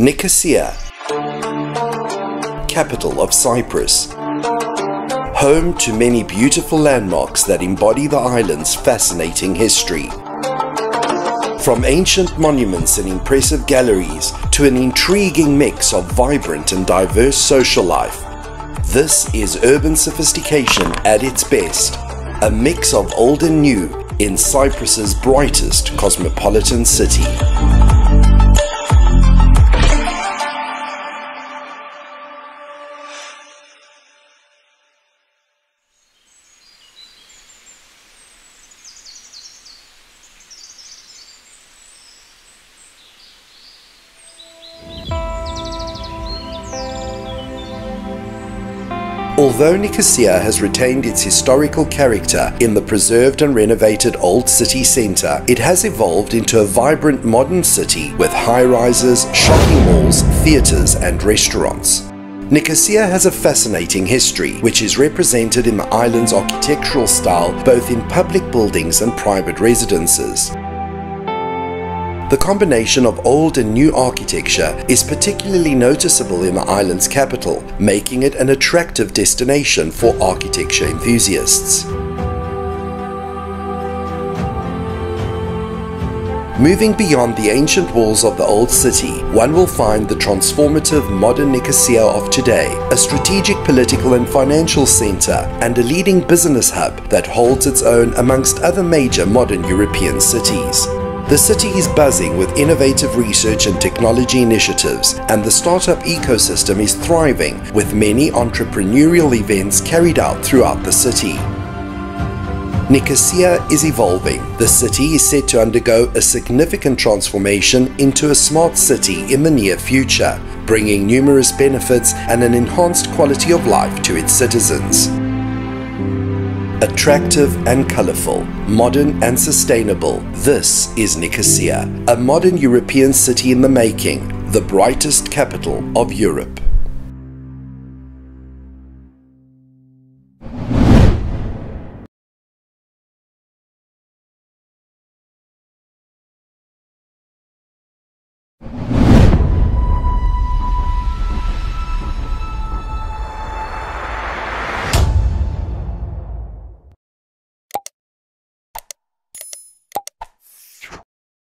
Nicosia, capital of Cyprus. Home to many beautiful landmarks that embody the island's fascinating history. From ancient monuments and impressive galleries to an intriguing mix of vibrant and diverse social life, this is urban sophistication at its best. A mix of old and new in Cyprus's brightest cosmopolitan city. Although Nicosia has retained its historical character in the preserved and renovated old city centre, it has evolved into a vibrant modern city with high-rises, shopping malls, theatres and restaurants. Nicosia has a fascinating history, which is represented in the island's architectural style both in public buildings and private residences. The combination of old and new architecture is particularly noticeable in the island's capital, making it an attractive destination for architecture enthusiasts. Moving beyond the ancient walls of the old city, one will find the transformative modern Nicosia of today, a strategic political and financial center and a leading business hub that holds its own amongst other major modern European cities. The city is buzzing with innovative research and technology initiatives, and the startup ecosystem is thriving with many entrepreneurial events carried out throughout the city. Nicosia is evolving. The city is set to undergo a significant transformation into a smart city in the near future, bringing numerous benefits and an enhanced quality of life to its citizens. Attractive and colourful, modern and sustainable, this is Nicosia, a modern European city in the making, the brightest capital of Europe.